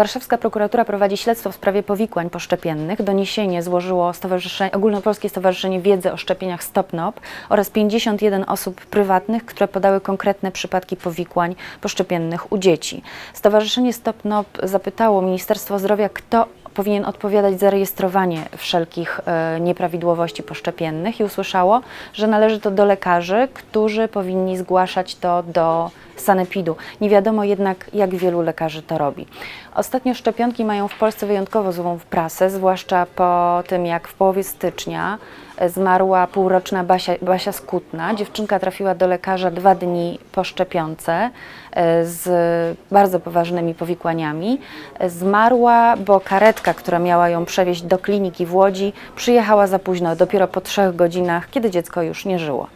Warszawska prokuratura prowadzi śledztwo w sprawie powikłań poszczepiennych. Doniesienie złożyło Stowarzyszenie, Ogólnopolskie Stowarzyszenie Wiedzy o Szczepieniach StopNOP oraz 51 osób prywatnych, które podały konkretne przypadki powikłań poszczepiennych u dzieci. Stowarzyszenie StopNOP zapytało Ministerstwo Zdrowia, kto powinien odpowiadać za rejestrowanie wszelkich e, nieprawidłowości poszczepiennych i usłyszało, że należy to do lekarzy, którzy powinni zgłaszać to do sanepidu. Nie wiadomo jednak, jak wielu lekarzy to robi. Ostatnio szczepionki mają w Polsce wyjątkowo złą prasę, zwłaszcza po tym, jak w połowie stycznia zmarła półroczna Basia, Basia Skutna. Dziewczynka trafiła do lekarza dwa dni po szczepionce e, z bardzo poważnymi powikłaniami. Zmarła, bo karetka, która miała ją przewieźć do kliniki w Łodzi, przyjechała za późno, dopiero po trzech godzinach, kiedy dziecko już nie żyło.